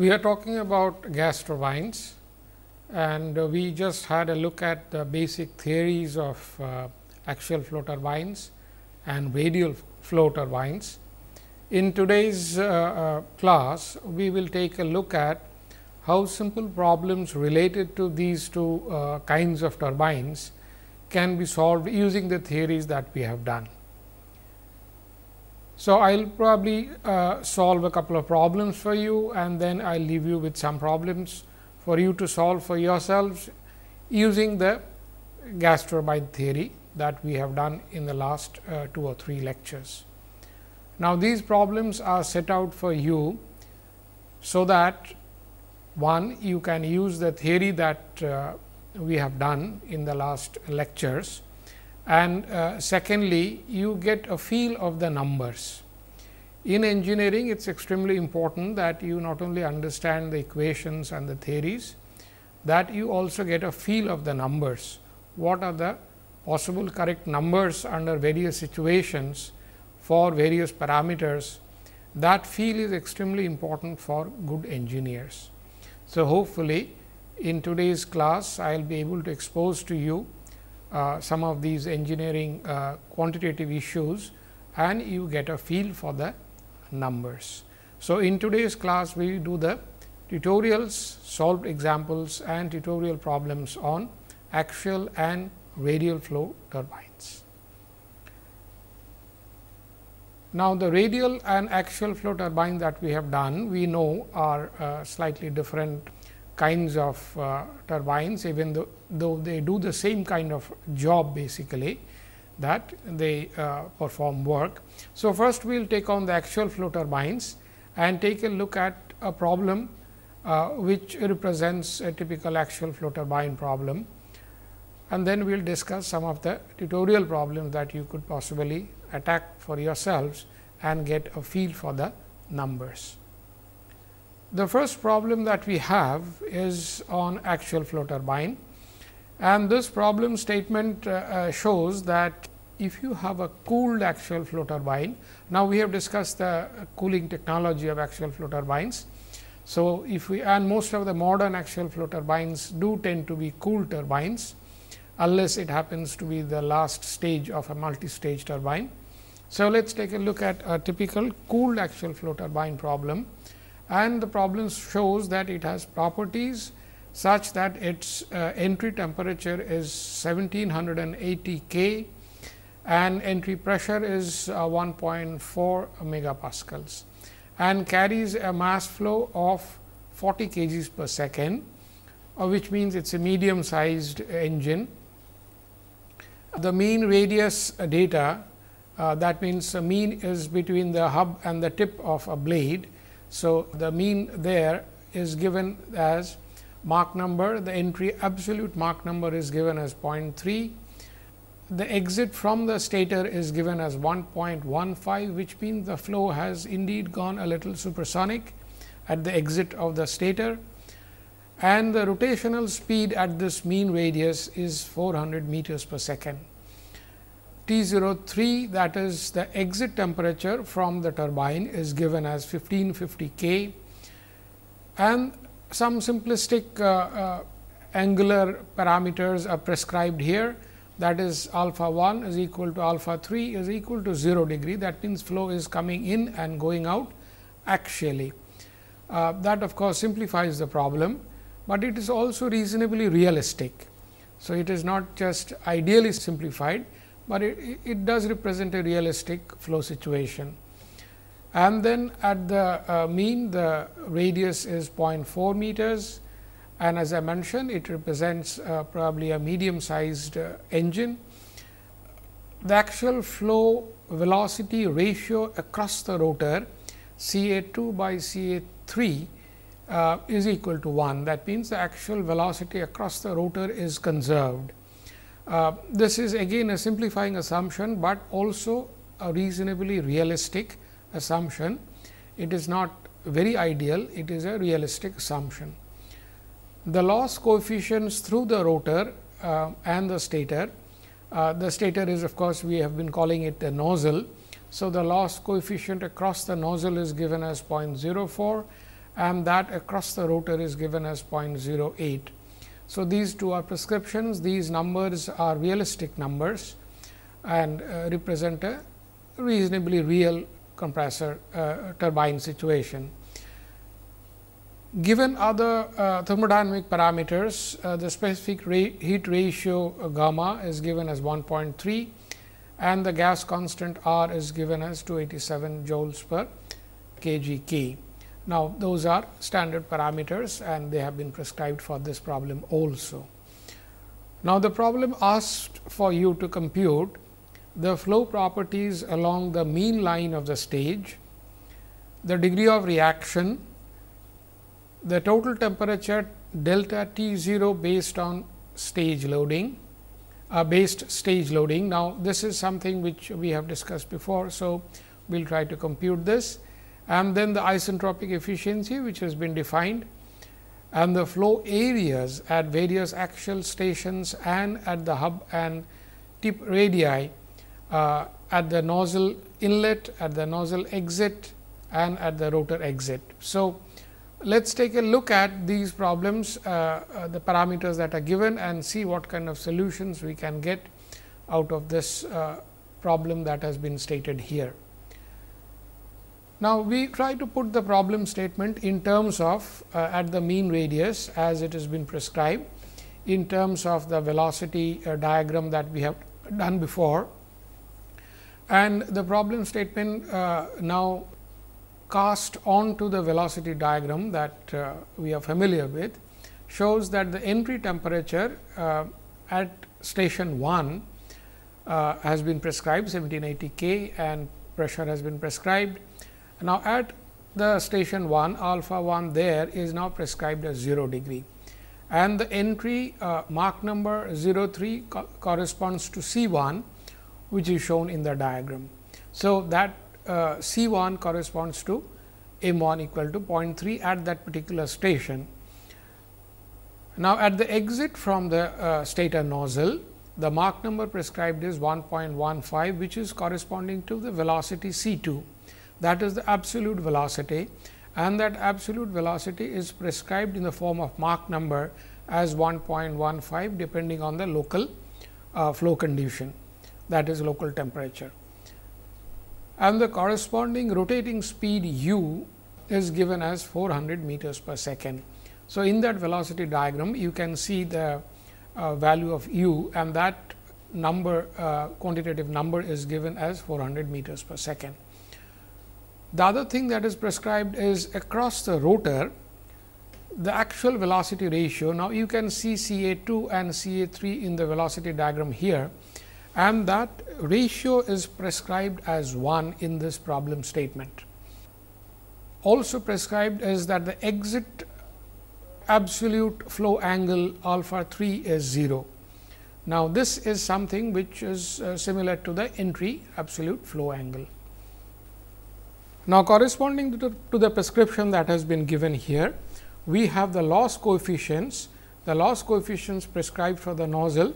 We are talking about gas turbines and we just had a look at the basic theories of uh, axial flow turbines and radial flow turbines. In today's uh, uh, class, we will take a look at how simple problems related to these two uh, kinds of turbines can be solved using the theories that we have done. So, I will probably uh, solve a couple of problems for you and then I will leave you with some problems for you to solve for yourselves using the gas turbine theory that we have done in the last uh, two or three lectures. Now, these problems are set out for you, so that one you can use the theory that uh, we have done in the last lectures and uh, secondly you get a feel of the numbers. In engineering it is extremely important that you not only understand the equations and the theories, that you also get a feel of the numbers. What are the possible correct numbers under various situations for various parameters that feel is extremely important for good engineers. So, hopefully, in today's class I will be able to expose to you some of these engineering uh, quantitative issues and you get a feel for the numbers. So, in today's class we do the tutorials, solved examples and tutorial problems on axial and radial flow turbines. Now, the radial and axial flow turbine that we have done, we know are uh, slightly different kinds of uh, turbines, even though, though, they do the same kind of job basically that they uh, perform work. So, first we will take on the axial flow turbines and take a look at a problem uh, which represents a typical axial flow turbine problem and then we will discuss some of the tutorial problems that you could possibly attack for yourselves and get a feel for the numbers. The first problem that we have is on axial flow turbine and this problem statement uh, uh, shows that if you have a cooled axial flow turbine, now we have discussed the cooling technology of axial flow turbines. So, if we and most of the modern axial flow turbines do tend to be cooled turbines, unless it happens to be the last stage of a multi-stage turbine. So, let us take a look at a typical cooled axial flow turbine problem and the problem shows that it has properties such that its uh, entry temperature is 1780 K and entry pressure is uh, 1.4 megapascals and carries a mass flow of 40 kgs per second, uh, which means it is a medium sized engine. The mean radius data uh, that means, the mean is between the hub and the tip of a blade. So, the mean there is given as Mach number, the entry absolute Mach number is given as 0.3. The exit from the stator is given as 1.15, which means the flow has indeed gone a little supersonic at the exit of the stator and the rotational speed at this mean radius is 400 meters per second. T 03 that is the exit temperature from the turbine is given as 1550 K and some simplistic uh, uh, angular parameters are prescribed here that is alpha 1 is equal to alpha 3 is equal to 0 degree that means flow is coming in and going out axially. Uh, that of course, simplifies the problem, but it is also reasonably realistic. So, it is not just ideally simplified, but it, it does represent a realistic flow situation. And then at the uh, mean the radius is 0.4 meters and as I mentioned it represents uh, probably a medium sized uh, engine. The axial flow velocity ratio across the rotor C A 2 by C A 3 uh, is equal to 1. That means, the actual velocity across the rotor is conserved. Uh, this is again a simplifying assumption, but also a reasonably realistic assumption. It is not very ideal, it is a realistic assumption. The loss coefficients through the rotor uh, and the stator, uh, the stator is of course, we have been calling it the nozzle. So, the loss coefficient across the nozzle is given as 0.04 and that across the rotor is given as 0.08. So, these two are prescriptions, these numbers are realistic numbers and uh, represent a reasonably real compressor uh, turbine situation. Given other uh, thermodynamic parameters, uh, the specific heat ratio uh, gamma is given as 1.3 and the gas constant R is given as 287 joules per kg K. Now, those are standard parameters and they have been prescribed for this problem also. Now, the problem asked for you to compute the flow properties along the mean line of the stage, the degree of reaction, the total temperature delta T 0 based on stage loading, uh, based stage loading. Now, this is something which we have discussed before. So, we will try to compute this and then the isentropic efficiency which has been defined and the flow areas at various axial stations and at the hub and tip radii uh, at the nozzle inlet, at the nozzle exit and at the rotor exit. So, let us take a look at these problems, uh, uh, the parameters that are given and see what kind of solutions we can get out of this uh, problem that has been stated here. Now, we try to put the problem statement in terms of uh, at the mean radius as it has been prescribed in terms of the velocity uh, diagram that we have done before. And the problem statement uh, now cast onto the velocity diagram that uh, we are familiar with shows that the entry temperature uh, at station 1 uh, has been prescribed 1780 K and pressure has been prescribed. Now, at the station 1 alpha 1 there is now prescribed as 0 degree and the entry uh, Mach number 03 co corresponds to C 1 which is shown in the diagram. So, that uh, C 1 corresponds to M 1 equal to 0.3 at that particular station. Now, at the exit from the uh, stator nozzle, the Mach number prescribed is 1.15, which is corresponding to the velocity C 2. That is the absolute velocity and that absolute velocity is prescribed in the form of Mach number as 1.15 depending on the local uh, flow condition that is local temperature and the corresponding rotating speed u is given as 400 meters per second. So, in that velocity diagram you can see the uh, value of u and that number uh, quantitative number is given as 400 meters per second. The other thing that is prescribed is across the rotor the actual velocity ratio. Now, you can see C A 2 and C A 3 in the velocity diagram here and that ratio is prescribed as 1 in this problem statement. Also prescribed is that the exit absolute flow angle alpha 3 is 0. Now, this is something which is uh, similar to the entry absolute flow angle. Now, corresponding to the, to the prescription that has been given here, we have the loss coefficients. The loss coefficients prescribed for the nozzle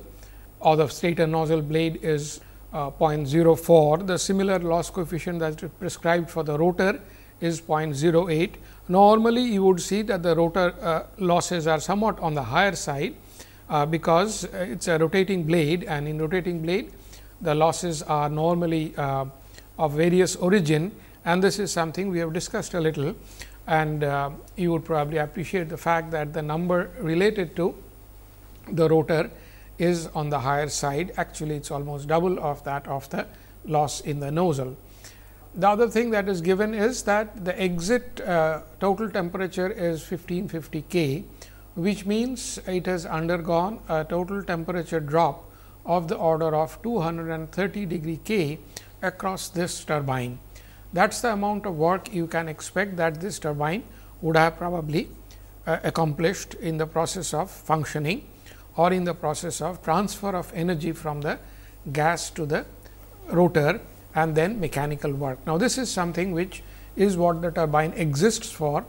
or the stator nozzle blade is uh, 0.04. The similar loss coefficient that is prescribed for the rotor is 0.08. Normally, you would see that the rotor uh, losses are somewhat on the higher side, uh, because it is a rotating blade and in rotating blade the losses are normally uh, of various origin and this is something we have discussed a little and uh, you would probably appreciate the fact that the number related to the rotor is on the higher side actually it is almost double of that of the loss in the nozzle. The other thing that is given is that the exit uh, total temperature is 1550 K, which means it has undergone a total temperature drop of the order of 230 degree K across this turbine. That is the amount of work you can expect that this turbine would have probably uh, accomplished in the process of functioning or in the process of transfer of energy from the gas to the rotor and then mechanical work. Now, this is something which is what the turbine exists for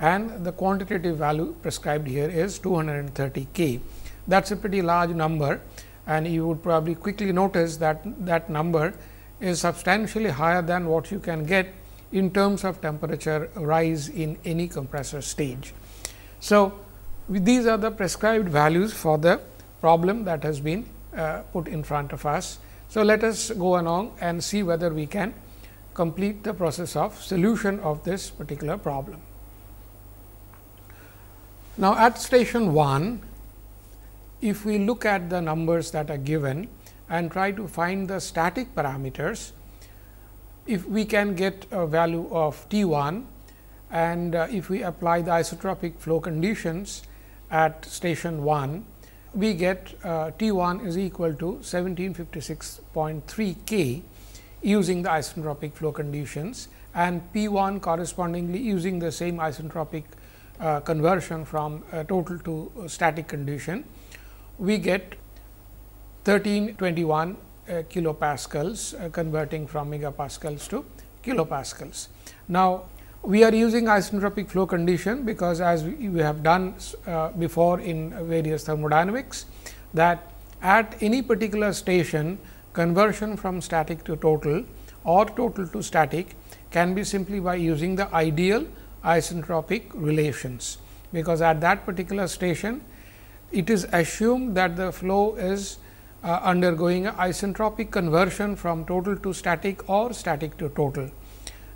and the quantitative value prescribed here is 230 K. That is a pretty large number and you would probably quickly notice that that number is substantially higher than what you can get in terms of temperature rise in any compressor stage. So, these are the prescribed values for the problem that has been uh, put in front of us. So, let us go along and see whether we can complete the process of solution of this particular problem. Now, at station 1, if we look at the numbers that are given and try to find the static parameters, if we can get a value of T 1 and uh, if we apply the isentropic flow conditions at station 1, we get uh, T 1 is equal to 1756.3 K using the isentropic flow conditions and P 1 correspondingly using the same isentropic uh, conversion from total to static condition. We get 1321 uh, kilopascals uh, converting from megapascals to kilopascals. Now, we are using isentropic flow condition because as we, have done uh, before in various thermodynamics that at any particular station conversion from static to total or total to static can be simply by using the ideal isentropic relations, because at that particular station it is assumed that the flow is uh, undergoing isentropic conversion from total to static or static to total.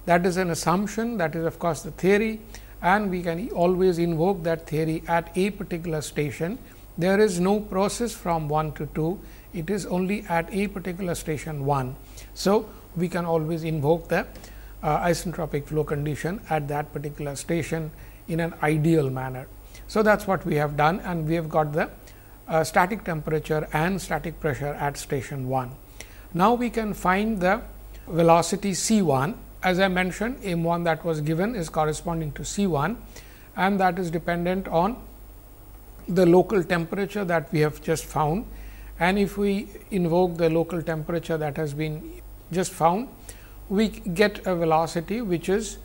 That is an assumption that is of course, the theory and we can always invoke that theory at a particular station. There is no process from 1 to 2, it is only at a particular station 1. So, we can always invoke the uh, isentropic flow condition at that particular station in an ideal manner. So, that is what we have done and we have got the uh, static temperature and static pressure at station 1. Now, we can find the velocity c 1 as I mentioned m 1 that was given is corresponding to c 1 and that is dependent on the local temperature that we have just found. And if we invoke the local temperature that has been just found, we get a velocity which is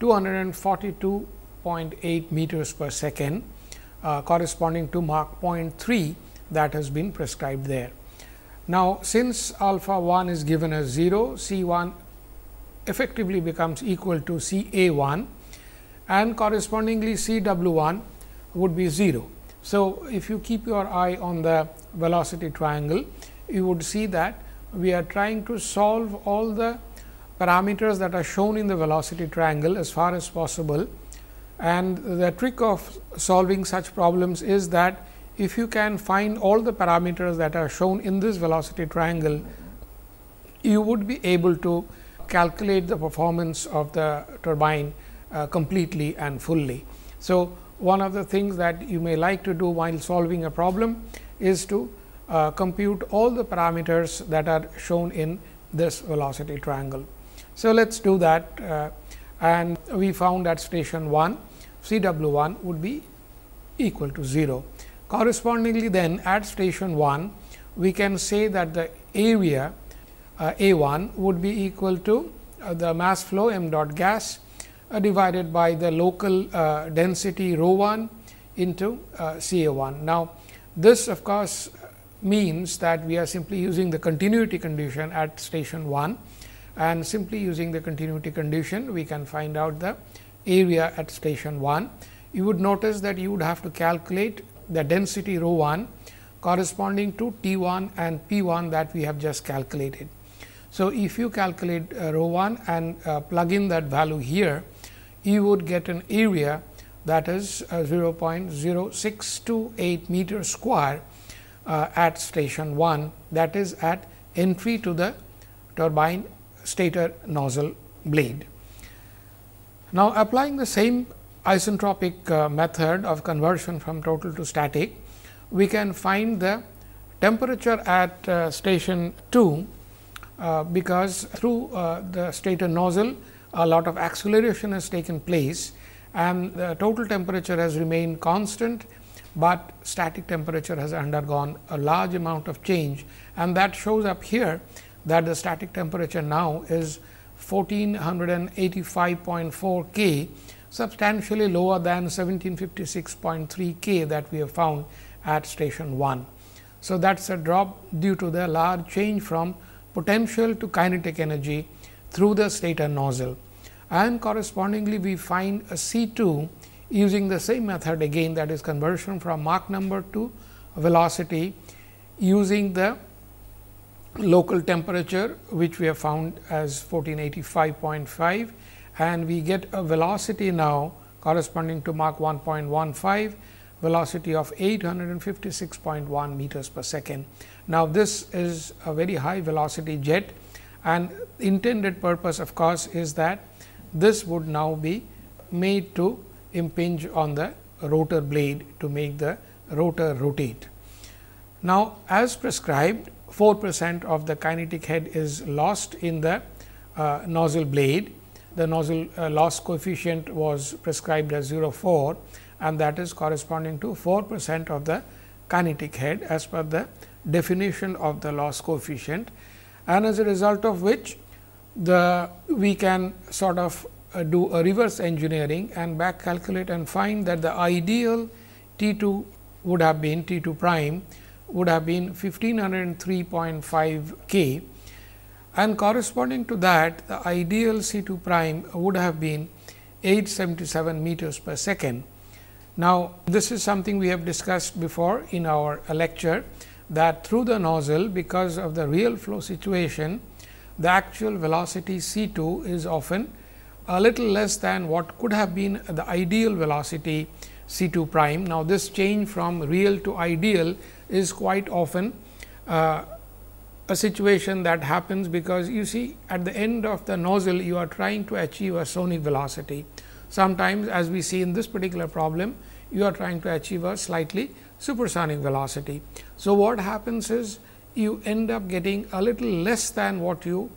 242.8 meters per second uh, corresponding to Mach 0.3 that has been prescribed there. Now, since alpha 1 is given as 0, C 1 effectively becomes equal to C A 1 and correspondingly C W 1 would be 0. So, if you keep your eye on the velocity triangle, you would see that we are trying to solve all the parameters that are shown in the velocity triangle as far as possible. And the trick of solving such problems is that if you can find all the parameters that are shown in this velocity triangle, you would be able to calculate the performance of the turbine uh, completely and fully. So, one of the things that you may like to do while solving a problem is to uh, compute all the parameters that are shown in this velocity triangle. So, let us do that uh, and we found at station 1 C W 1 would be equal to 0. Correspondingly then at station 1 we can say that the area uh, A 1 would be equal to uh, the mass flow m dot gas uh, divided by the local uh, density rho 1 into uh, C A 1. Now, this of course, means that we are simply using the continuity condition at station 1 and simply using the continuity condition we can find out the area at station 1. You would notice that you would have to calculate the density rho 1 corresponding to T 1 and P 1 that we have just calculated. So, if you calculate uh, rho 1 and uh, plug in that value here, you would get an area that is uh, 0.0628 meter square uh, at station 1 that is at entry to the turbine stator nozzle blade. Now, applying the same isentropic uh, method of conversion from total to static, we can find the temperature at uh, station 2, uh, because through uh, the stator nozzle a lot of acceleration has taken place and the total temperature has remained constant, but static temperature has undergone a large amount of change. And that shows up here that the static temperature now is 1485.4 K substantially lower than 1756.3 K that we have found at station 1. So, that is a drop due to the large change from potential to kinetic energy through the stator nozzle. and correspondingly we find a C 2 using the same method again that is conversion from Mach number to velocity using the local temperature which we have found as 1485.5 and we get a velocity now corresponding to Mach 1.15 velocity of 856.1 meters per second. Now, this is a very high velocity jet and intended purpose of course, is that this would now be made to impinge on the rotor blade to make the rotor rotate. Now, as prescribed 4 percent of the kinetic head is lost in the uh, nozzle blade. The nozzle uh, loss coefficient was prescribed as 0.4 and that is corresponding to 4 percent of the kinetic head as per the definition of the loss coefficient and as a result of which the we can sort of uh, do a reverse engineering and back calculate and find that the ideal T 2 would have been T 2 prime would have been 1503.5 k and corresponding to that the ideal C 2 prime would have been 877 meters per second. Now, this is something we have discussed before in our lecture that through the nozzle because of the real flow situation, the actual velocity C 2 is often a little less than what could have been the ideal velocity C 2 prime. Now, this change from real to ideal is quite often uh, a situation that happens because you see at the end of the nozzle you are trying to achieve a sonic velocity. Sometimes as we see in this particular problem you are trying to achieve a slightly supersonic velocity. So, what happens is you end up getting a little less than what you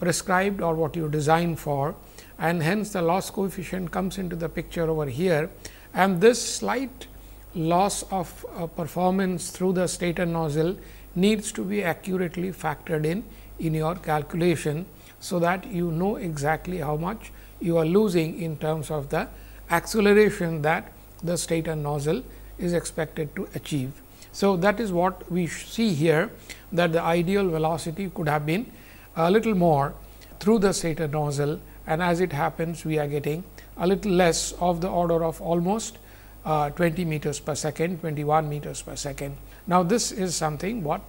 prescribed or what you designed for and hence the loss coefficient comes into the picture over here and this slight loss of uh, performance through the stator nozzle needs to be accurately factored in in your calculation. So, that you know exactly how much you are losing in terms of the acceleration that the stator nozzle is expected to achieve. So, that is what we see here that the ideal velocity could have been a little more through the stator nozzle and as it happens we are getting a little less of the order of almost uh, 20 meters per second 21 meters per second. Now, this is something what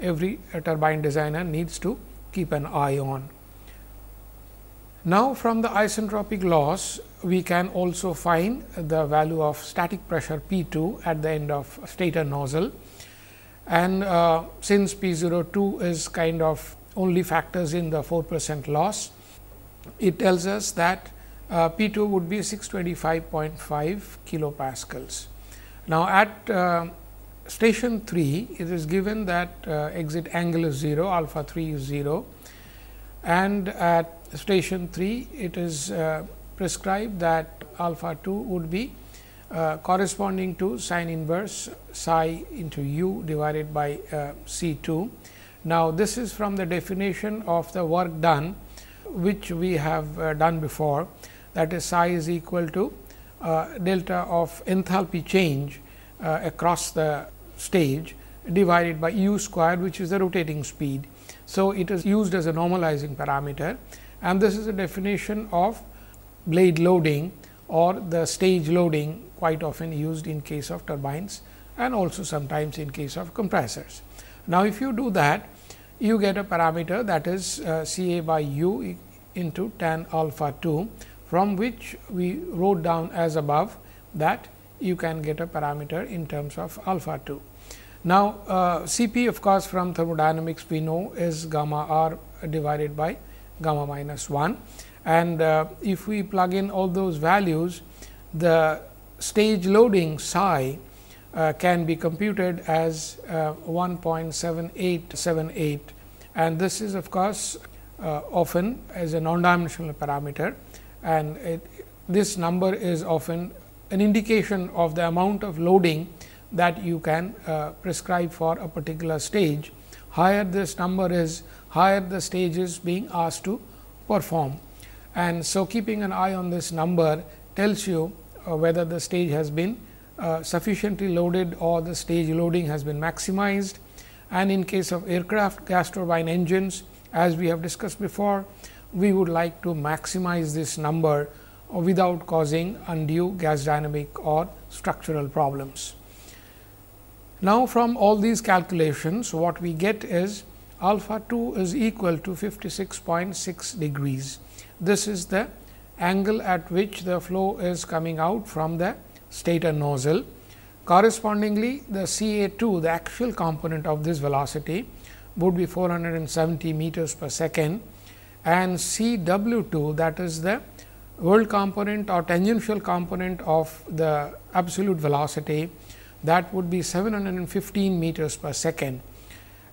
every turbine designer needs to keep an eye on. Now, from the isentropic loss, we can also find the value of static pressure P 2 at the end of stator nozzle. And uh, since P 02 is kind of only factors in the 4 percent loss, it tells us that uh, P 2 would be 625.5 kilopascals. Now, at uh, station 3, it is given that uh, exit angle is 0, alpha 3 is 0 and at station 3 it is uh, prescribed that alpha 2 would be uh, corresponding to sine inverse psi into u divided by uh, C 2. Now, this is from the definition of the work done which we have done before that is psi is equal to uh, delta of enthalpy change uh, across the stage divided by u square which is the rotating speed. So, it is used as a normalizing parameter and this is a definition of blade loading or the stage loading quite often used in case of turbines and also sometimes in case of compressors. Now, if you do that you get a parameter that is uh, C A by u into tan alpha 2 from which we wrote down as above that you can get a parameter in terms of alpha 2. Now, uh, C p of course, from thermodynamics we know is gamma r divided by gamma minus 1 and uh, if we plug in all those values the stage loading psi uh, can be computed as uh, 1.7878 and this is of course uh, often as a non-dimensional parameter and it, this number is often an indication of the amount of loading that you can uh, prescribe for a particular stage. Higher this number is, higher the stage is being asked to perform. And so, keeping an eye on this number tells you uh, whether the stage has been uh, sufficiently loaded or the stage loading has been maximized. And in case of aircraft gas turbine engines as we have discussed before, we would like to maximize this number without causing undue gas dynamic or structural problems. Now, from all these calculations what we get is alpha 2 is equal to 56.6 degrees. This is the angle at which the flow is coming out from the stator nozzle. Correspondingly, the C A 2 the actual component of this velocity would be 470 meters per second and C W 2 that is the whirl component or tangential component of the absolute velocity that would be 715 meters per second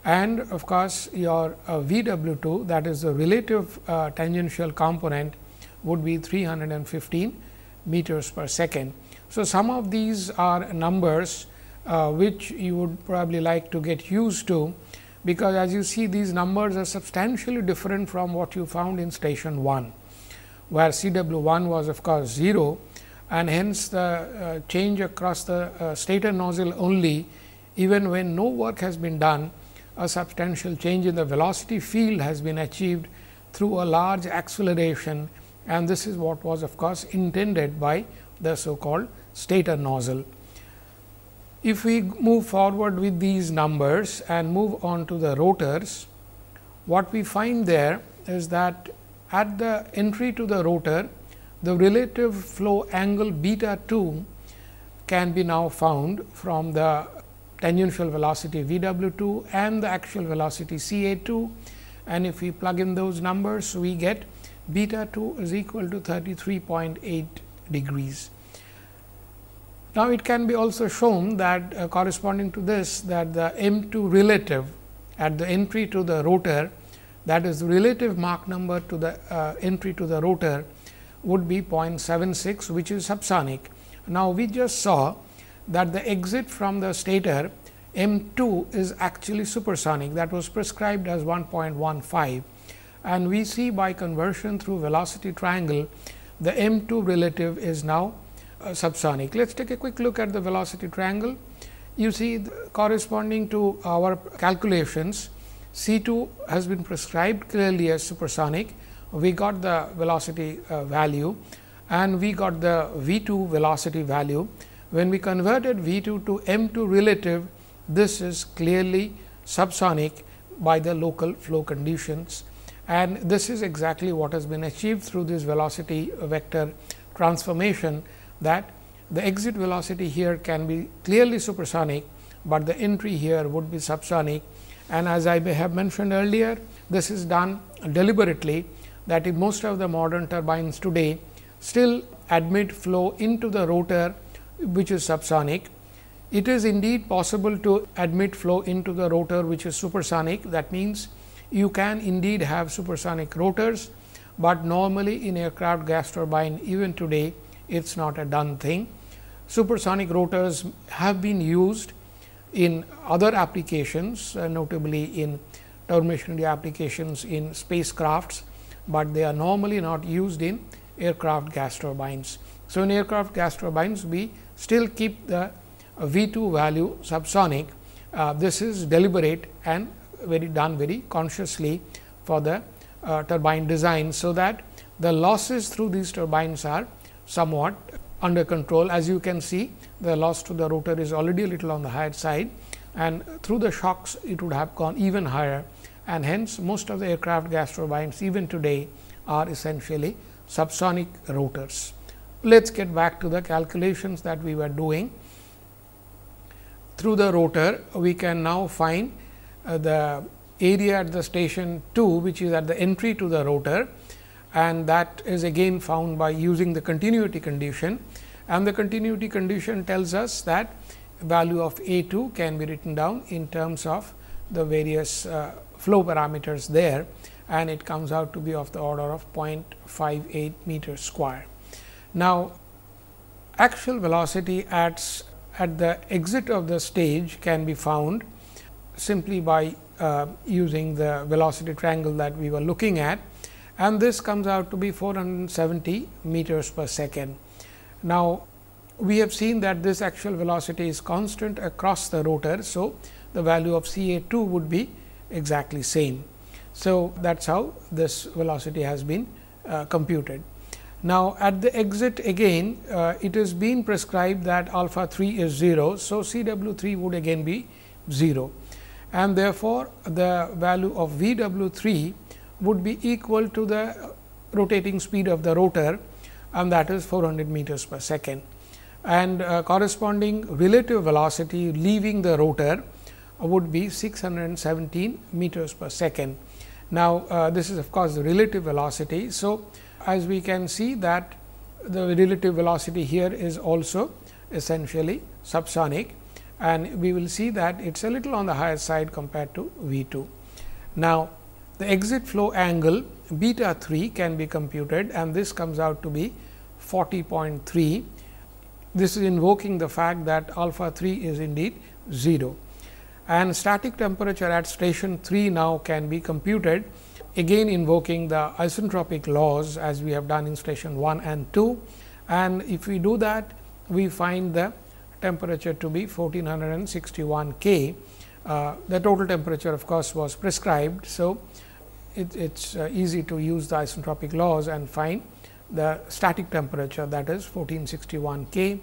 and of course, your uh, V W 2 that is the relative uh, tangential component would be 315 meters per second. So, some of these are numbers uh, which you would probably like to get used to, because as you see these numbers are substantially different from what you found in station 1, where C W 1 was of course 0 and hence the uh, change across the uh, stator nozzle only even when no work has been done a substantial change in the velocity field has been achieved through a large acceleration and this is what was of course intended by the so called stator nozzle. If we move forward with these numbers and move on to the rotors, what we find there is that at the entry to the rotor, the relative flow angle beta 2 can be now found from the tangential velocity v w 2 and the actual velocity c a 2 and if we plug in those numbers we get beta 2 is equal to 33.8 degrees. Now, it can be also shown that uh, corresponding to this that the m 2 relative at the entry to the rotor that is relative Mach number to the uh, entry to the rotor would be 0.76 which is subsonic. Now, we just saw that the exit from the stator m 2 is actually supersonic that was prescribed as 1.15 and we see by conversion through velocity triangle the m 2 relative is now subsonic. Let us take a quick look at the velocity triangle. You see corresponding to our calculations C 2 has been prescribed clearly as supersonic. We got the velocity uh, value and we got the V 2 velocity value. When we converted V 2 to m 2 relative, this is clearly subsonic by the local flow conditions and this is exactly what has been achieved through this velocity vector transformation that the exit velocity here can be clearly supersonic, but the entry here would be subsonic and as I have mentioned earlier this is done deliberately that in most of the modern turbines today still admit flow into the rotor which is subsonic. It is indeed possible to admit flow into the rotor which is supersonic that means you can indeed have supersonic rotors, but normally in aircraft gas turbine even today it is not a done thing. Supersonic rotors have been used in other applications uh, notably in turbomachinery applications in spacecrafts, but they are normally not used in aircraft gas turbines. So, in aircraft gas turbines we still keep the V 2 value subsonic. Uh, this is deliberate and very done very consciously for the uh, turbine design. So, that the losses through these turbines are somewhat under control. As you can see the loss to the rotor is already a little on the higher side and through the shocks it would have gone even higher and hence most of the aircraft gas turbines even today are essentially subsonic rotors. Let us get back to the calculations that we were doing. Through the rotor we can now find uh, the area at the station 2 which is at the entry to the rotor and that is again found by using the continuity condition. And the continuity condition tells us that value of A 2 can be written down in terms of the various uh, flow parameters there. And it comes out to be of the order of 0.58 meter square. Now, actual velocity at, at the exit of the stage can be found simply by uh, using the velocity triangle that we were looking at and this comes out to be 470 meters per second. Now, we have seen that this actual velocity is constant across the rotor. So, the value of C A 2 would be exactly same. So, that is how this velocity has been uh, computed. Now, at the exit again uh, it is being prescribed that alpha 3 is 0. So, C w 3 would again be 0 and therefore, the value of V w 3 would be equal to the rotating speed of the rotor and that is 400 meters per second and uh, corresponding relative velocity leaving the rotor would be 617 meters per second. Now, uh, this is of course, the relative velocity. So, as we can see that the relative velocity here is also essentially subsonic and we will see that it is a little on the higher side compared to V 2. Now, the exit flow angle beta 3 can be computed and this comes out to be 40.3. This is invoking the fact that alpha 3 is indeed 0 and static temperature at station 3 now can be computed again invoking the isentropic laws as we have done in station 1 and 2 and if we do that we find the temperature to be 1461 K. Uh, the total temperature of course, was prescribed. So, it is uh, easy to use the isentropic laws and find the static temperature that is 1461 K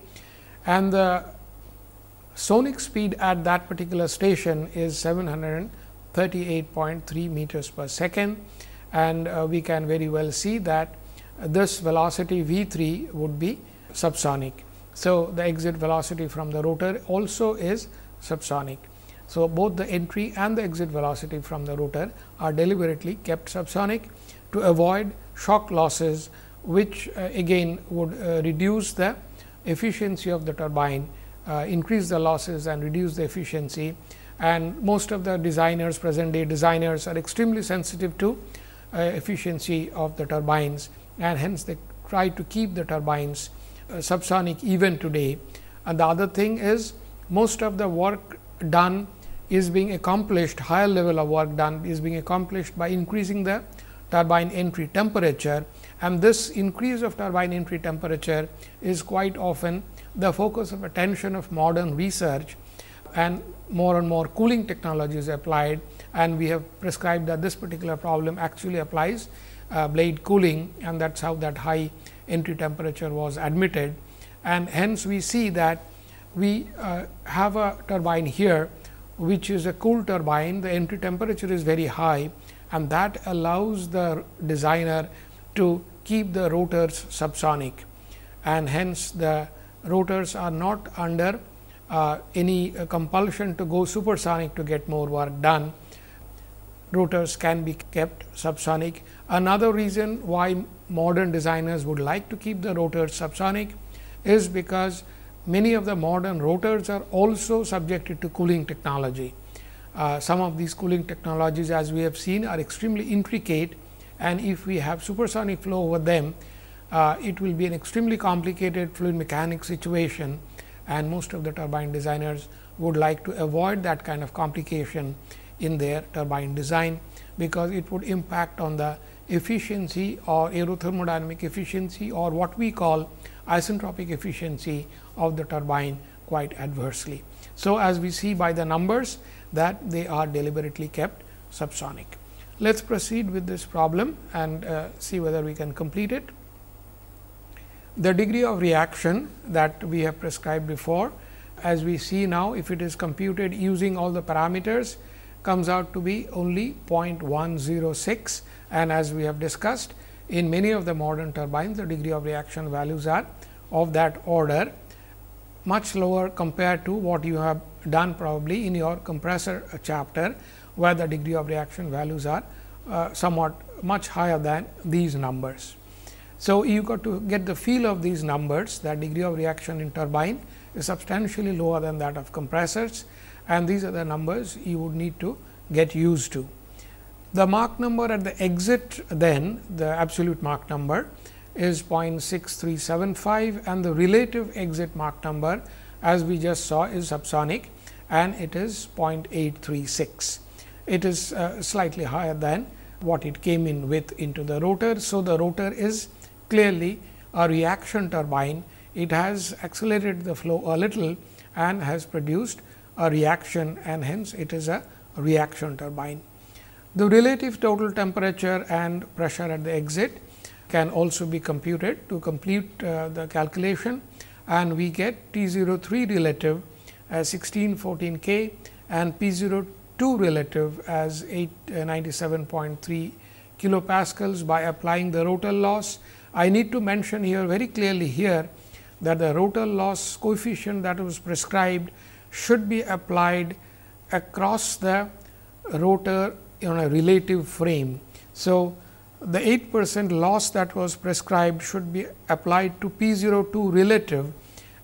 and the sonic speed at that particular station is 738.3 meters per second and uh, we can very well see that this velocity V 3 would be subsonic. So, the exit velocity from the rotor also is subsonic. So, both the entry and the exit velocity from the rotor are deliberately kept subsonic to avoid shock losses, which uh, again would uh, reduce the efficiency of the turbine, uh, increase the losses and reduce the efficiency. And most of the designers, present day designers are extremely sensitive to uh, efficiency of the turbines and hence they try to keep the turbines uh, subsonic even today. And the other thing is most of the work done is being accomplished higher level of work done is being accomplished by increasing the turbine entry temperature. And this increase of turbine entry temperature is quite often the focus of attention of modern research and more and more cooling technologies applied. And we have prescribed that this particular problem actually applies uh, blade cooling and that is how that high entry temperature was admitted. And hence we see that we uh, have a turbine here which is a cool turbine the entry temperature is very high and that allows the designer to keep the rotors subsonic and hence the rotors are not under uh, any uh, compulsion to go supersonic to get more work done. Rotors can be kept subsonic. Another reason why modern designers would like to keep the rotors subsonic is because many of the modern rotors are also subjected to cooling technology. Uh, some of these cooling technologies as we have seen are extremely intricate and if we have supersonic flow over them, uh, it will be an extremely complicated fluid mechanics situation and most of the turbine designers would like to avoid that kind of complication in their turbine design, because it would impact on the efficiency or aerothermodynamic efficiency or what we call isentropic efficiency of the turbine quite adversely. So, as we see by the numbers that they are deliberately kept subsonic. Let us proceed with this problem and uh, see whether we can complete it. The degree of reaction that we have prescribed before as we see now if it is computed using all the parameters comes out to be only 0.106 and as we have discussed in many of the modern turbines the degree of reaction values are of that order much lower compared to what you have done probably in your compressor chapter where the degree of reaction values are uh, somewhat much higher than these numbers. So, you got to get the feel of these numbers that degree of reaction in turbine is substantially lower than that of compressors and these are the numbers you would need to get used to. The Mach number at the exit then the absolute Mach number is 0.6375 and the relative exit Mach number as we just saw is subsonic and it is 0.836. It is uh, slightly higher than what it came in with into the rotor. So, the rotor is clearly a reaction turbine. It has accelerated the flow a little and has produced a reaction and hence it is a reaction turbine. The relative total temperature and pressure at the exit can also be computed to complete uh, the calculation and we get T 03 relative as 1614 K and P 02 relative as 897.3 uh, kilopascals by applying the rotor loss. I need to mention here very clearly here that the rotor loss coefficient that was prescribed should be applied across the rotor on a relative frame. So, the 8 percent loss that was prescribed should be applied to P 02 relative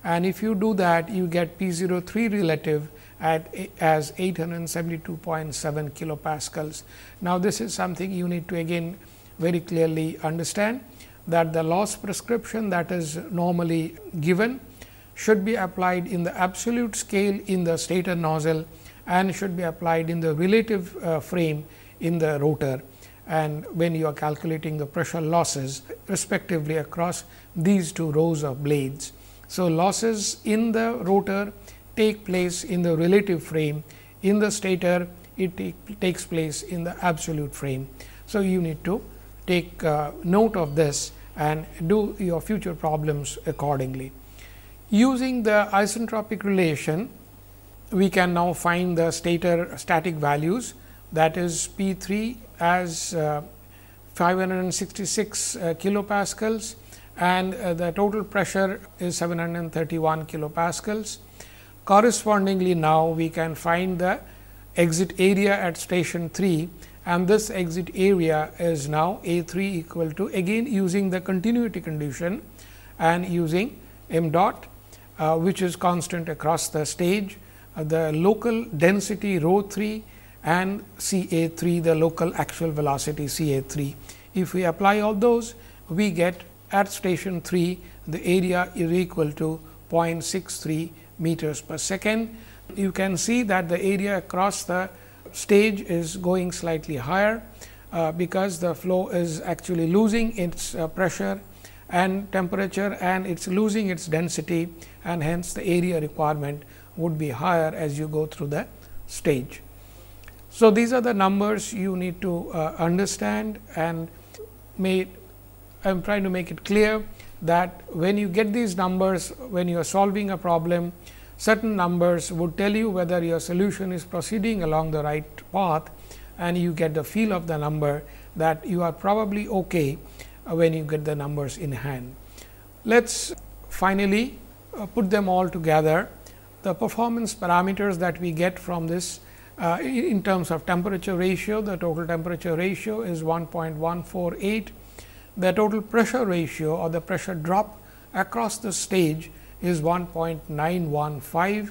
and if you do that you get P 03 relative at as 872.7 kilopascals. Now, this is something you need to again very clearly understand that the loss prescription that is normally given should be applied in the absolute scale in the stator nozzle and should be applied in the relative uh, frame in the rotor and when you are calculating the pressure losses respectively across these two rows of blades. So, losses in the rotor take place in the relative frame, in the stator it take, takes place in the absolute frame. So, you need to take uh, note of this and do your future problems accordingly. Using the isentropic relation, we can now find the stator static values that is P 3 as uh, 566 uh, kilopascals and uh, the total pressure is 731 kilopascals. Correspondingly, now we can find the exit area at station 3 and this exit area is now A 3 equal to again using the continuity condition and using m dot uh, which is constant across the stage, uh, the local density rho 3 and C A 3 the local axial velocity C A 3. If we apply all those, we get at station 3 the area is equal to 0.63 meters per second. You can see that the area across the stage is going slightly higher, uh, because the flow is actually losing its uh, pressure and temperature and it is losing its density and hence the area requirement would be higher as you go through the stage. So, these are the numbers you need to uh, understand and may I am trying to make it clear that when you get these numbers when you are solving a problem certain numbers would tell you whether your solution is proceeding along the right path and you get the feel of the number that you are probably okay uh, when you get the numbers in hand. Let us finally uh, put them all together. The performance parameters that we get from this uh, in terms of temperature ratio, the total temperature ratio is 1.148. The total pressure ratio or the pressure drop across the stage is 1.915,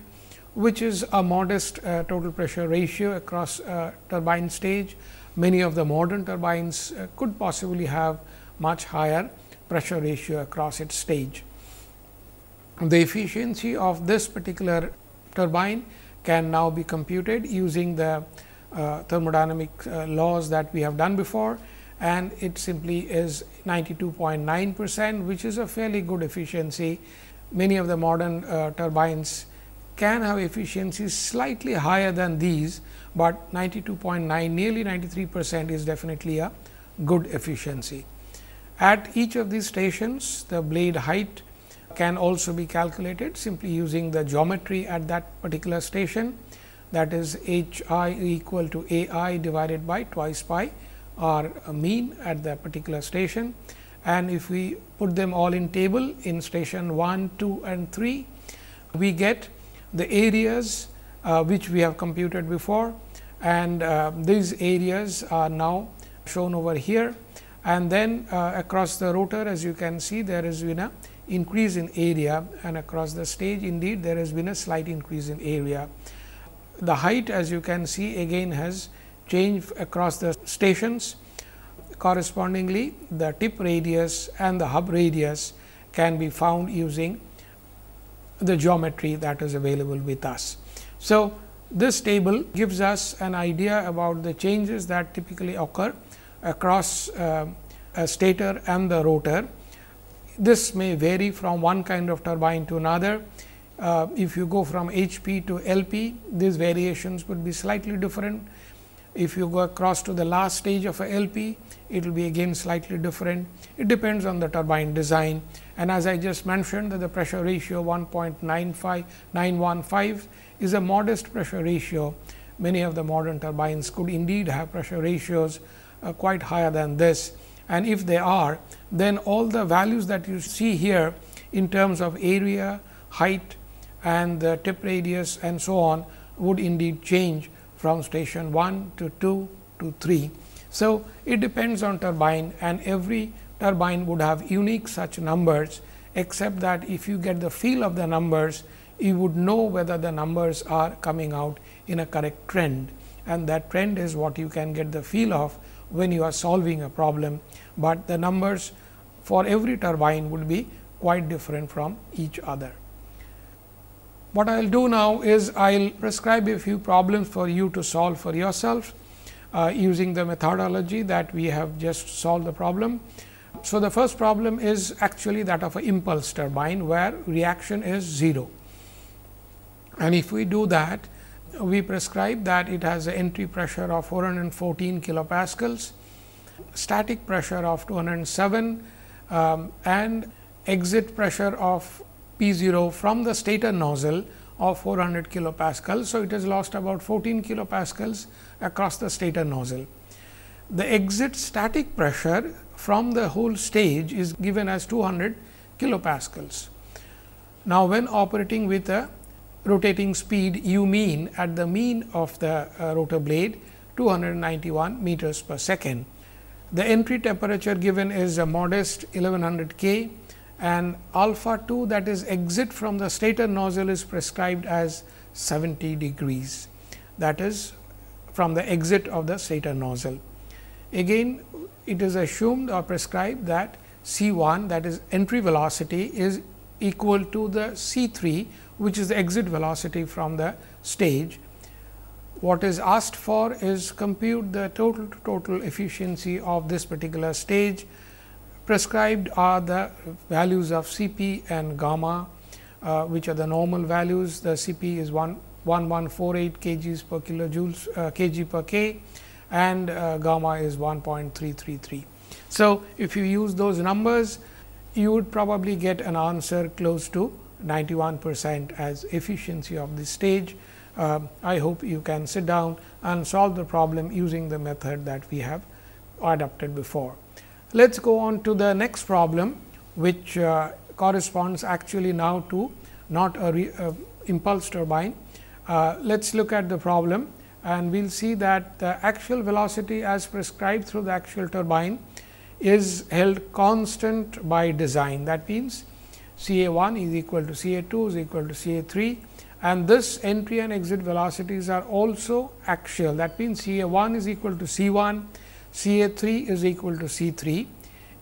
which is a modest uh, total pressure ratio across uh, turbine stage. Many of the modern turbines uh, could possibly have much higher pressure ratio across its stage. The efficiency of this particular turbine can now be computed using the uh, thermodynamic uh, laws that we have done before and it simply is 92.9 percent, which is a fairly good efficiency many of the modern uh, turbines can have efficiencies slightly higher than these, but 92.9 nearly 93 percent is definitely a good efficiency. At each of these stations the blade height can also be calculated simply using the geometry at that particular station. That is h i equal to a i divided by twice pi or mean at that particular station. And if we put them all in table in station 1, 2 and 3, we get the areas uh, which we have computed before. And uh, these areas are now shown over here. And then uh, across the rotor as you can see there has been a increase in area and across the stage indeed there has been a slight increase in area. The height as you can see again has changed across the stations Correspondingly, the tip radius and the hub radius can be found using the geometry that is available with us. So, this table gives us an idea about the changes that typically occur across uh, a stator and the rotor. This may vary from one kind of turbine to another. Uh, if you go from HP to LP, these variations would be slightly different If you go across to the last stage of a LP, it will be again slightly different. It depends on the turbine design and as I just mentioned that the pressure ratio 1.95915 is a modest pressure ratio. Many of the modern turbines could indeed have pressure ratios uh, quite higher than this and if they are then all the values that you see here in terms of area, height and the tip radius and so on would indeed change from station 1 to 2 to 3. So, it depends on turbine and every turbine would have unique such numbers, except that if you get the feel of the numbers, you would know whether the numbers are coming out in a correct trend and that trend is what you can get the feel of when you are solving a problem, but the numbers for every turbine would be quite different from each other. What I will do now is I will prescribe a few problems for you to solve for yourself uh, using the methodology that we have just solved the problem. So, the first problem is actually that of an impulse turbine, where reaction is 0. And if we do that, we prescribe that it has an entry pressure of 414 kilopascals, static pressure of 207 um, and exit pressure of P 0 from the stator nozzle of 400 kilopascals. So, it has lost about 14 kilopascals across the stator nozzle. The exit static pressure from the whole stage is given as 200 kilopascals. Now, when operating with a rotating speed u mean at the mean of the uh, rotor blade 291 meters per second. The entry temperature given is a modest 1100 K and alpha 2 that is exit from the stator nozzle is prescribed as 70 degrees that is from the exit of the stator nozzle. Again it is assumed or prescribed that C 1 that is entry velocity is equal to the C 3 which is the exit velocity from the stage. What is asked for is compute the total to total efficiency of this particular stage prescribed are the values of Cp and gamma, uh, which are the normal values. The Cp is 1 1148 kgs per kilojoules uh, kg per k and uh, gamma is 1.333. So, if you use those numbers, you would probably get an answer close to 91 percent as efficiency of this stage. Uh, I hope you can sit down and solve the problem using the method that we have adopted before. Let us go on to the next problem, which uh, corresponds actually now to not a re, uh, impulse turbine. Uh, Let us look at the problem and we will see that the axial velocity as prescribed through the axial turbine is held constant by design. That means, C A 1 is equal to C A 2 is equal to C A 3 and this entry and exit velocities are also axial. That means, C A 1 is equal to C 1 C A 3 is equal to C 3.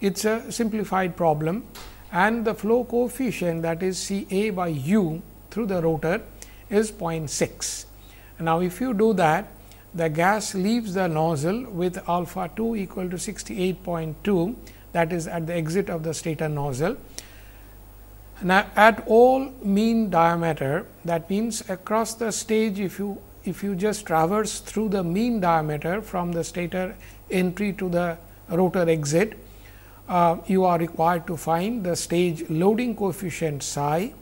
It is a simplified problem and the flow coefficient that is C A by u through the rotor is 0.6. Now, if you do that the gas leaves the nozzle with alpha 2 equal to 68.2 that is at the exit of the stator nozzle. Now, at all mean diameter that means across the stage if you if you just traverse through the mean diameter from the stator entry to the rotor exit, uh, you are required to find the stage loading coefficient psi,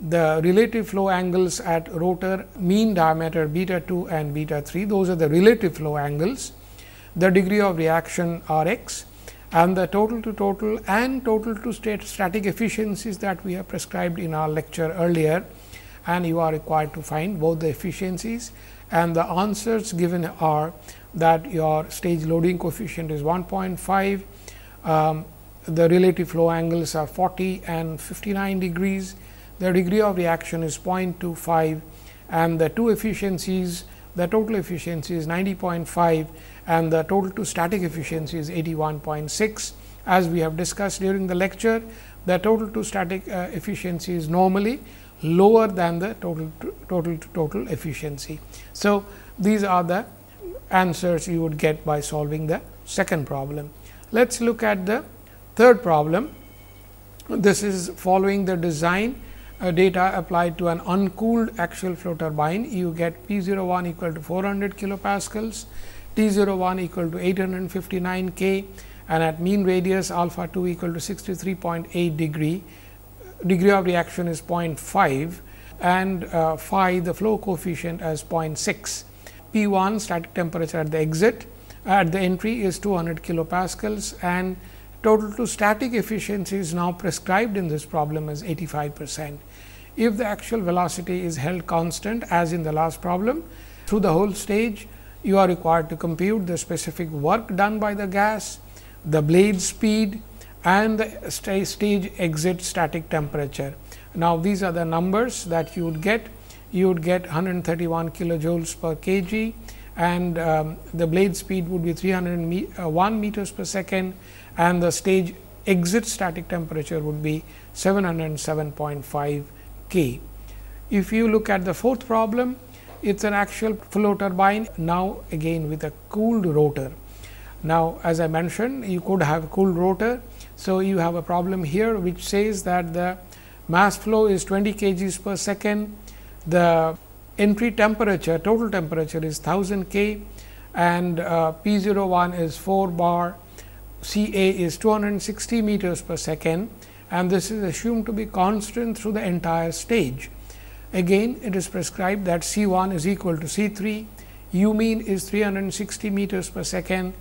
the relative flow angles at rotor mean diameter beta 2 and beta 3, those are the relative flow angles, the degree of reaction R x and the total to total and total to state static efficiencies that we have prescribed in our lecture earlier. And you are required to find both the efficiencies and the answers given are that your stage loading coefficient is 1.5, um, the relative flow angles are 40 and 59 degrees, the degree of reaction is 0.25 and the two efficiencies the total efficiency is 90.5 and the total to static efficiency is 81.6. As we have discussed during the lecture, the total to static uh, efficiency is normally lower than the total to total to total efficiency. So, these are the answers you would get by solving the second problem. Let us look at the third problem. This is following the design data applied to an uncooled axial flow turbine, you get P 01 equal to 400 kilopascals, T 01 equal to 859 K and at mean radius alpha 2 equal to 63.8 degree, degree of reaction is 0.5 and uh, phi the flow coefficient as 0.6. P 1 static temperature at the exit at the entry is 200 kilopascals and total to static efficiency is now prescribed in this problem as 85 percent. If the axial velocity is held constant as in the last problem through the whole stage, you are required to compute the specific work done by the gas, the blade speed and the stage exit static temperature. Now, these are the numbers that you would get. You would get 131 kilojoules per kg and um, the blade speed would be 301 me, uh, meters per second and the stage exit static temperature would be 707.5 K. If you look at the fourth problem, it is an axial flow turbine now again with a cooled rotor. Now, as I mentioned you could have a cooled rotor. So, you have a problem here which says that the mass flow is 20 kgs per second, the entry temperature total temperature is 1000 K and uh, P 01 is 4 bar, C A is 260 meters per second and this is assumed to be constant through the entire stage. Again it is prescribed that C 1 is equal to C 3, u mean is 360 meters per second,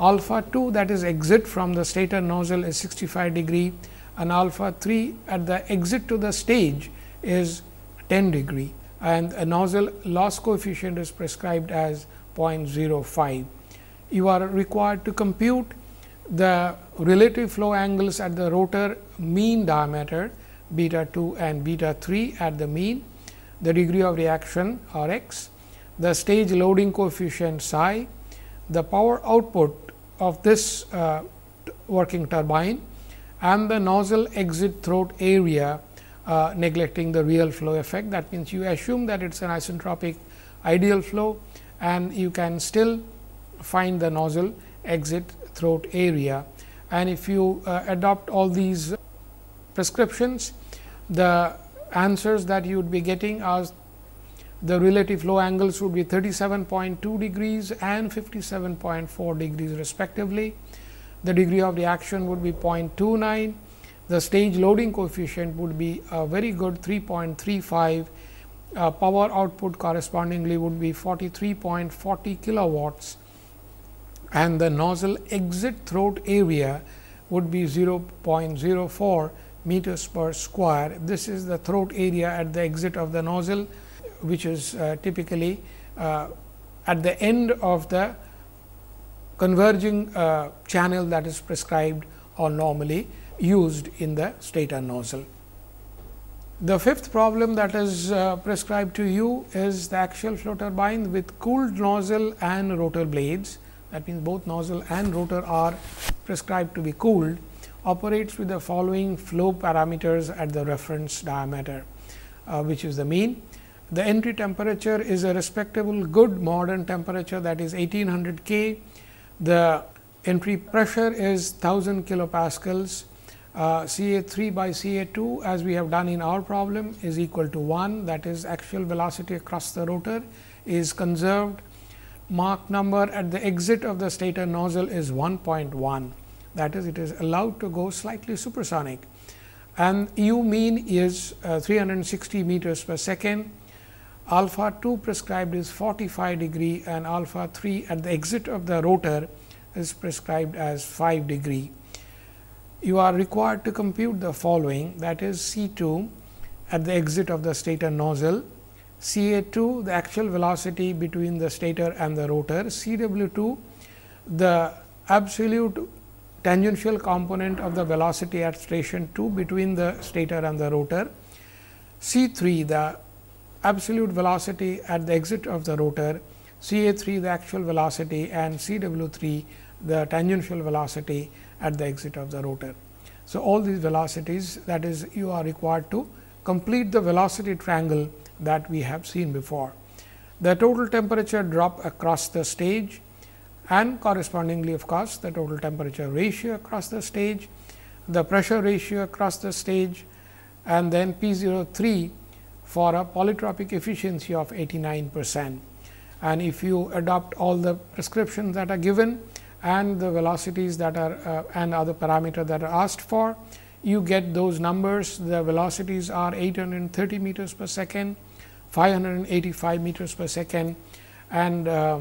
alpha 2 that is exit from the stator nozzle is 65 degree and alpha 3 at the exit to the stage is 10 degree and a nozzle loss coefficient is prescribed as 0.05. You are required to compute the relative flow angles at the rotor mean diameter beta 2 and beta 3 at the mean, the degree of reaction R x, the stage loading coefficient psi, the power output of this uh, working turbine and the nozzle exit throat area uh, neglecting the real flow effect. That means, you assume that it is an isentropic ideal flow and you can still find the nozzle exit throat area. And if you uh, adopt all these prescriptions, the answers that you would be getting are the relative flow angles would be 37.2 degrees and 57.4 degrees respectively. The degree of reaction would be 0.29. The stage loading coefficient would be a very good 3.35. Uh, power output correspondingly would be 43.40 kilowatts and the nozzle exit throat area would be 0.04 meters per square. This is the throat area at the exit of the nozzle, which is uh, typically uh, at the end of the converging uh, channel that is prescribed or normally used in the stator nozzle. The fifth problem that is uh, prescribed to you is the axial flow turbine with cooled nozzle and rotor blades that means both nozzle and rotor are prescribed to be cooled operates with the following flow parameters at the reference diameter, uh, which is the mean. The entry temperature is a respectable good modern temperature that is 1800 K. The entry pressure is 1000 kilopascals. Uh, C A 3 by C A 2 as we have done in our problem is equal to 1 that is axial velocity across the rotor is conserved Mach number at the exit of the stator nozzle is 1.1 that is it is allowed to go slightly supersonic. And u mean is uh, 360 meters per second. Alpha 2 prescribed is 45 degree and alpha 3 at the exit of the rotor is prescribed as 5 degree. You are required to compute the following that is C 2 at the exit of the stator nozzle C A 2 the axial velocity between the stator and the rotor, C W 2 the absolute tangential component of the velocity at station 2 between the stator and the rotor, C 3 the absolute velocity at the exit of the rotor, C A 3 the axial velocity. And C W 3 the tangential velocity at the exit of the rotor. So, all these velocities that is you are required to complete the velocity triangle that we have seen before. The total temperature drop across the stage and correspondingly of course, the total temperature ratio across the stage, the pressure ratio across the stage, and then P 03 for a polytropic efficiency of 89 percent. And if you adopt all the prescriptions that are given and the velocities that are uh, and other parameter that are asked for, you get those numbers. The velocities are 830 meters per second, 585 meters per second and uh,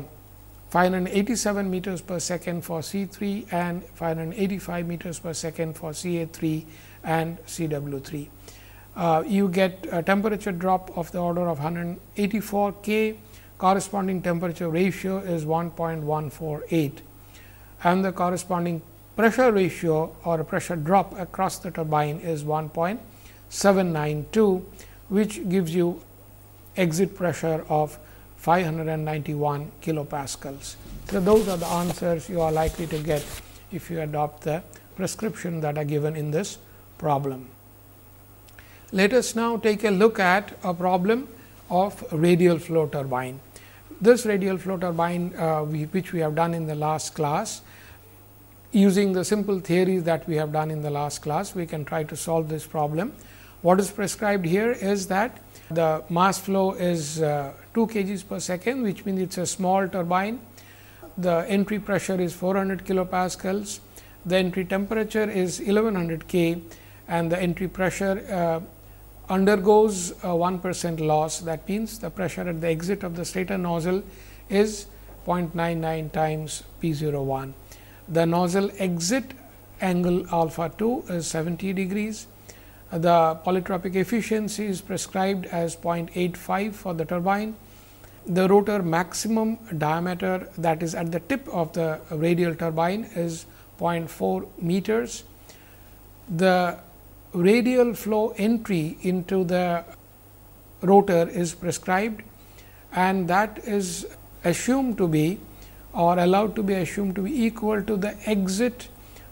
587 meters per second for C 3 and 585 meters per second for C A 3 and C W 3. Uh, you get a temperature drop of the order of 184 K, corresponding temperature ratio is 1.148 and the corresponding pressure ratio or pressure drop across the turbine is 1.792, which gives you exit pressure of 591 kilopascals. So, those are the answers you are likely to get if you adopt the prescription that are given in this problem. Let us now take a look at a problem of radial flow turbine. This radial flow turbine uh, we, which we have done in the last class using the simple theories that we have done in the last class, we can try to solve this problem. What is prescribed here is that the mass flow is uh, 2 kgs per second, which means it is a small turbine. The entry pressure is 400 kilopascals. The entry temperature is 1100 K and the entry pressure uh, undergoes a 1 percent loss. That means, the pressure at the exit of the stator nozzle is 0.99 times P 01. The nozzle exit angle alpha 2 is 70 degrees the polytropic efficiency is prescribed as 0.85 for the turbine. The rotor maximum diameter that is at the tip of the radial turbine is 0.4 meters. The radial flow entry into the rotor is prescribed and that is assumed to be or allowed to be assumed to be equal to the exit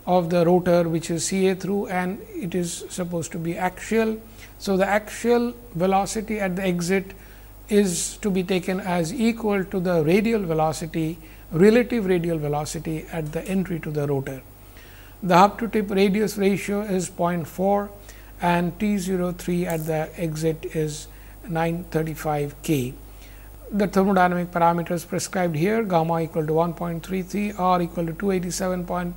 of the rotor which is CA through and it is supposed to be axial. So, the axial velocity at the exit is to be taken as equal to the radial velocity relative radial velocity at the entry to the rotor. The hub to tip radius ratio is 0.4 and T 03 at the exit is 935 K. The thermodynamic parameters prescribed here gamma equal to 1.33 r equal to 287 uh,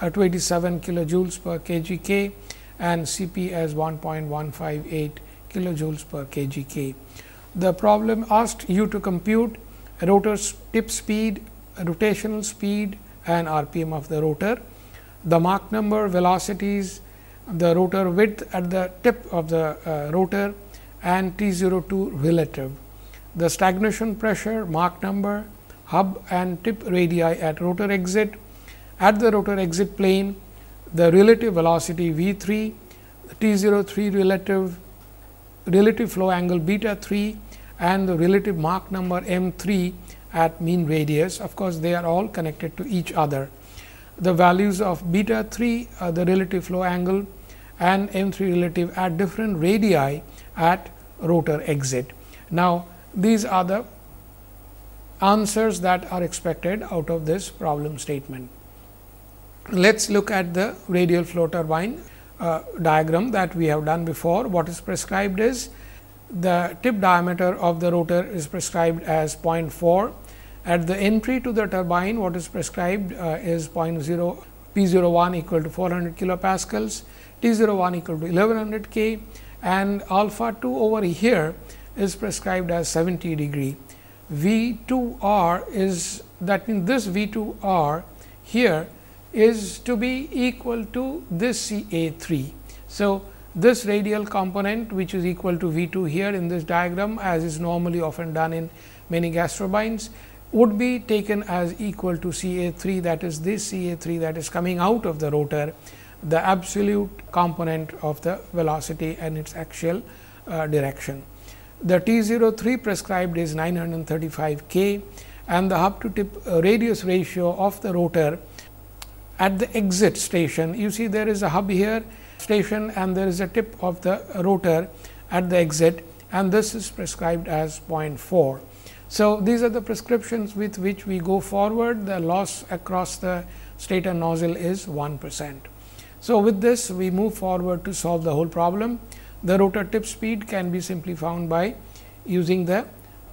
27 kilojoules per kg K and Cp as 1.158 kilojoules per kg K. The problem asked you to compute rotor tip speed, rotational speed and RPM of the rotor, the Mach number, velocities, the rotor width at the tip of the uh, rotor and T 02 relative. The stagnation pressure, Mach number, hub and tip radii at rotor exit, at the rotor exit plane, the relative velocity V 3, T 03 relative relative flow angle beta 3 and the relative Mach number m 3 at mean radius. Of course, they are all connected to each other. The values of beta 3 are the relative flow angle and m 3 relative at different radii at rotor exit. Now, these are the answers that are expected out of this problem statement. Let us look at the radial flow turbine uh, diagram that we have done before. What is prescribed is the tip diameter of the rotor is prescribed as 0.4. At the entry to the turbine, what is prescribed uh, is 0.0 P 01 equal to 400 kilopascals, T 01 equal to 1100 K and alpha 2 over here is prescribed as 70 degree. V 2 R is that means this V 2 R here is to be equal to this C A 3. So, this radial component which is equal to V 2 here in this diagram as is normally often done in many gas turbines would be taken as equal to C A 3 that is this C A 3 that is coming out of the rotor the absolute component of the velocity and its axial uh, direction. The T 03 prescribed is 935 K and the hub to tip uh, radius ratio of the rotor at the exit station you see there is a hub here station and there is a tip of the rotor at the exit and this is prescribed as 0.4. So, these are the prescriptions with which we go forward the loss across the stator nozzle is 1 percent. So, with this we move forward to solve the whole problem. The rotor tip speed can be simply found by using the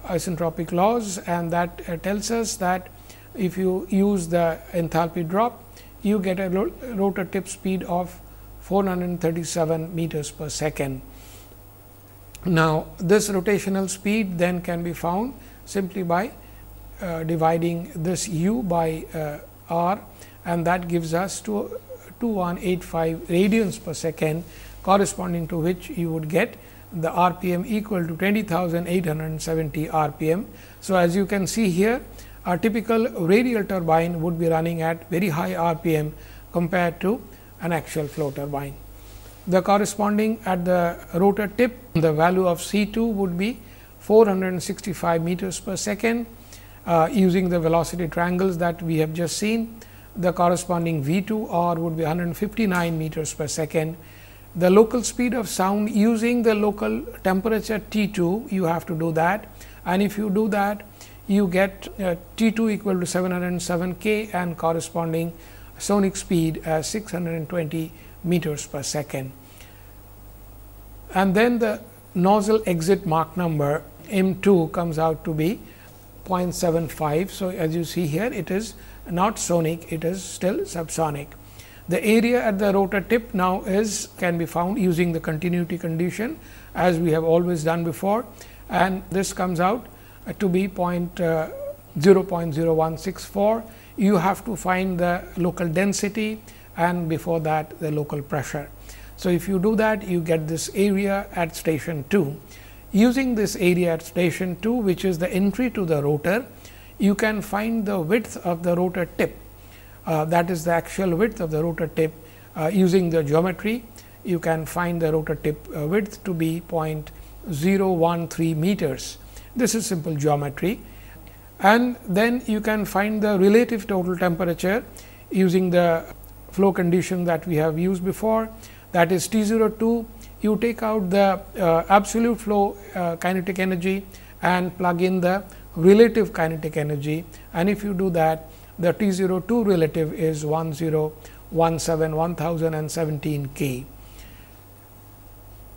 isentropic laws and that uh, tells us that if you use the enthalpy drop, you get a rotor tip speed of 437 meters per second. Now, this rotational speed then can be found simply by uh, dividing this u by uh, r and that gives us to 2185 radians per second corresponding to which you would get the RPM equal to 20,870 RPM. So, as you can see here a typical radial turbine would be running at very high RPM compared to an axial flow turbine. The corresponding at the rotor tip, the value of C 2 would be 465 meters per second uh, using the velocity triangles that we have just seen. The corresponding V 2 R would be 159 meters per second. The local speed of sound using the local temperature T 2, you have to do that and if you do that you get uh, T 2 equal to 707 k and corresponding sonic speed as 620 meters per second. And then the nozzle exit Mach number M 2 comes out to be 0.75. So, as you see here it is not sonic, it is still subsonic. The area at the rotor tip now is can be found using the continuity condition as we have always done before and this comes out to be point, uh, 0.0164. You have to find the local density and before that the local pressure. So, if you do that you get this area at station 2. Using this area at station 2 which is the entry to the rotor, you can find the width of the rotor tip uh, that is the actual width of the rotor tip uh, using the geometry. You can find the rotor tip uh, width to be 0.013 meters this is simple geometry. And then you can find the relative total temperature using the flow condition that we have used before. That is T 02 you take out the uh, absolute flow uh, kinetic energy and plug in the relative kinetic energy. And if you do that the T 02 relative is 1017 1017 K.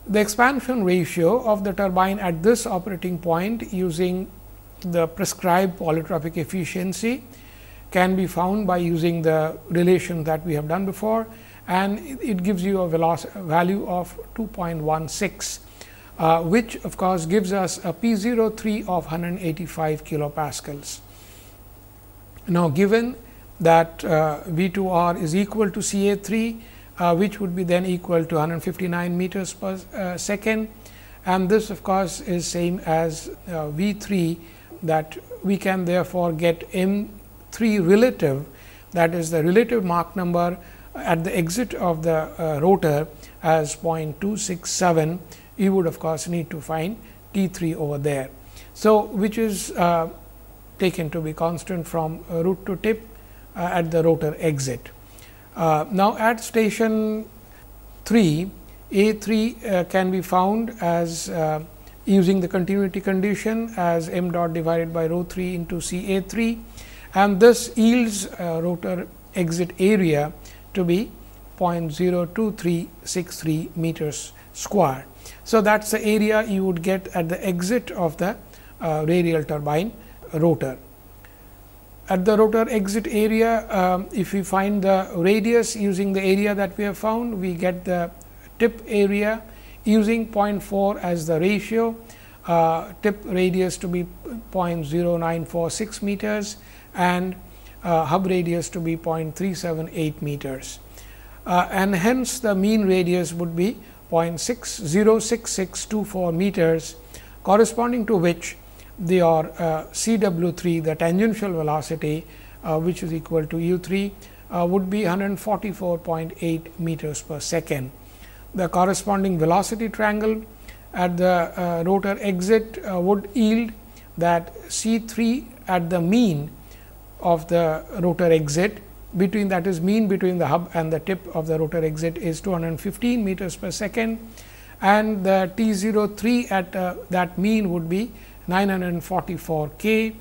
The expansion ratio of the turbine at this operating point using the prescribed polytropic efficiency can be found by using the relation that we have done before and it gives you a value of 2.16, uh, which of course gives us a P 03 of 185 kilopascals. Now, given that uh, V 2 R is equal to C A 3 uh, which would be then equal to 159 meters per uh, second and this of course is same as uh, V 3 that we can therefore get M 3 relative that is the relative Mach number at the exit of the uh, rotor as 0.267 you would of course need to find T 3 over there. So, which is uh, taken to be constant from root to tip uh, at the rotor exit. Uh, now, at station 3, A 3 uh, can be found as uh, using the continuity condition as m dot divided by rho 3 into C A 3 and this yields rotor exit area to be 0.02363 meters square. So, that is the area you would get at the exit of the uh, radial turbine rotor at the rotor exit area, um, if we find the radius using the area that we have found, we get the tip area using 0.4 as the ratio, uh, tip radius to be 0.0946 meters and uh, hub radius to be 0.378 meters. Uh, and hence, the mean radius would be 0.6066624 meters corresponding to which they are uh, C w 3 the tangential velocity uh, which is equal to u 3 uh, would be 144.8 meters per second. The corresponding velocity triangle at the rotor exit would yield that C 3 at the mean of the rotor exit between that is mean between the hub and the tip of the rotor exit is 215 meters per second and the T 03 at uh, that mean would be 944 k.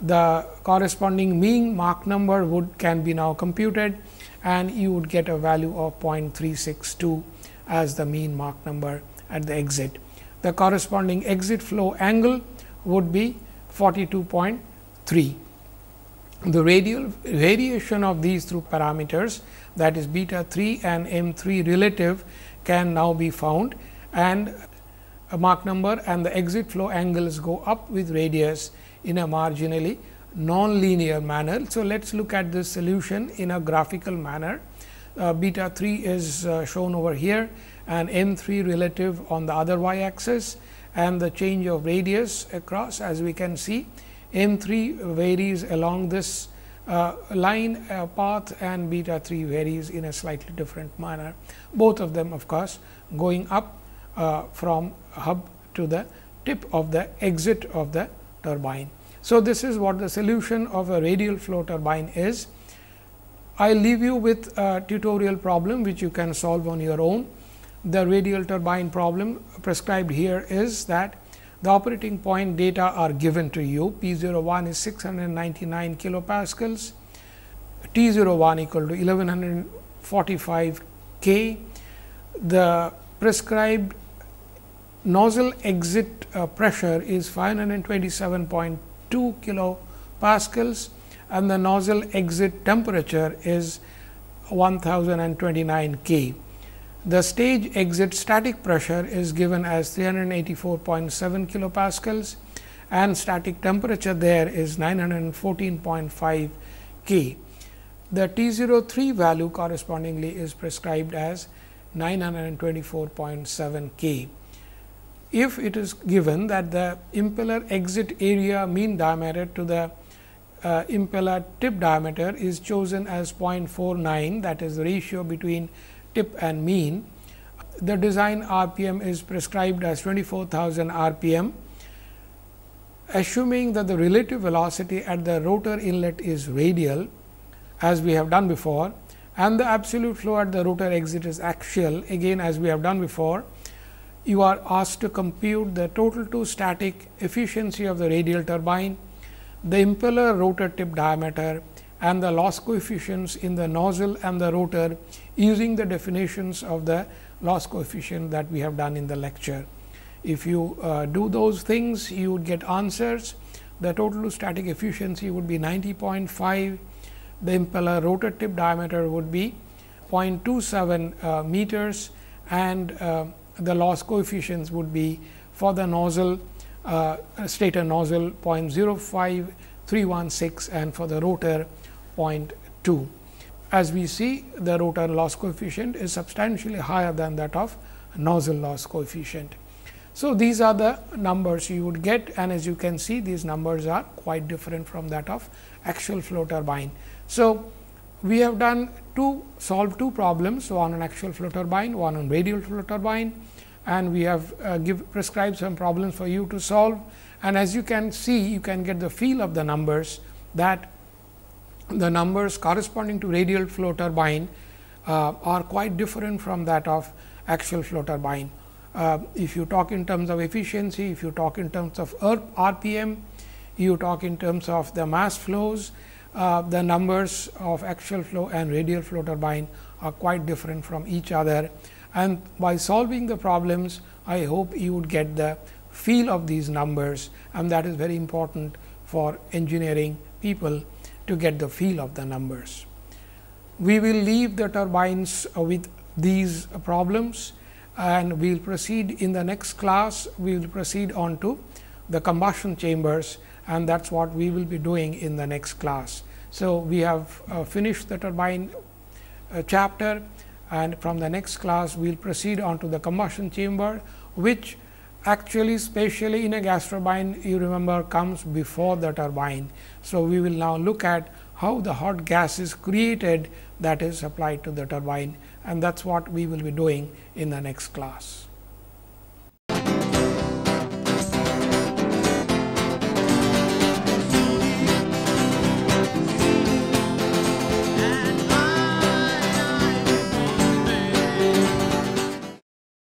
The corresponding mean Mach number would can be now computed and you would get a value of 0.362 as the mean Mach number at the exit. The corresponding exit flow angle would be 42.3. The radial variation of these two parameters that is beta 3 and m 3 relative can now be found and Mach number and the exit flow angles go up with radius in a marginally non-linear manner. So, let us look at this solution in a graphical manner. Uh, beta 3 is uh, shown over here and m 3 relative on the other y axis and the change of radius across as we can see m 3 varies along this uh, line uh, path and beta 3 varies in a slightly different manner. Both of them of course, going up uh, from hub to the tip of the exit of the turbine. So, this is what the solution of a radial flow turbine is. I leave you with a tutorial problem which you can solve on your own. The radial turbine problem prescribed here is that the operating point data are given to you. P 01 is 699 kilopascals, T 01 equal to 1145 K. The prescribed nozzle exit uh, pressure is 527.2 kilopascals and the nozzle exit temperature is 1029 K. The stage exit static pressure is given as 384.7 kilopascals and static temperature there is 914.5 K. The T 03 value correspondingly is prescribed as 924.7 K. If it is given that the impeller exit area mean diameter to the uh, impeller tip diameter is chosen as 0.49 that is the ratio between tip and mean. The design RPM is prescribed as 24,000 RPM. Assuming that the relative velocity at the rotor inlet is radial as we have done before and the absolute flow at the rotor exit is axial again as we have done before, you are asked to compute the total to static efficiency of the radial turbine, the impeller rotor tip diameter and the loss coefficients in the nozzle and the rotor using the definitions of the loss coefficient that we have done in the lecture. If you uh, do those things, you would get answers. The total to static efficiency would be 90.5, the impeller rotor tip diameter would be 0.27 uh, meters and uh, the loss coefficients would be for the nozzle uh, stator nozzle 0.05316 and for the rotor 0.2 as we see the rotor loss coefficient is substantially higher than that of nozzle loss coefficient. So, these are the numbers you would get and as you can see these numbers are quite different from that of axial flow turbine. So, we have done two solved two problems one on axial flow turbine, one on radial flow turbine and we have uh, give prescribed some problems for you to solve and as you can see you can get the feel of the numbers that the numbers corresponding to radial flow turbine uh, are quite different from that of axial flow turbine. Uh, if you talk in terms of efficiency, if you talk in terms of RPM, you talk in terms of the mass flows, uh, the numbers of axial flow and radial flow turbine are quite different from each other. And by solving the problems, I hope you would get the feel of these numbers and that is very important for engineering people to get the feel of the numbers. We will leave the turbines with these problems and we will proceed in the next class, we will proceed on to the combustion chambers and that is what we will be doing in the next class. So, we have uh, finished the turbine uh, chapter and from the next class we will proceed on to the combustion chamber, which actually spatially in a gas turbine you remember comes before the turbine. So, we will now look at how the hot gas is created that is applied to the turbine and that is what we will be doing in the next class.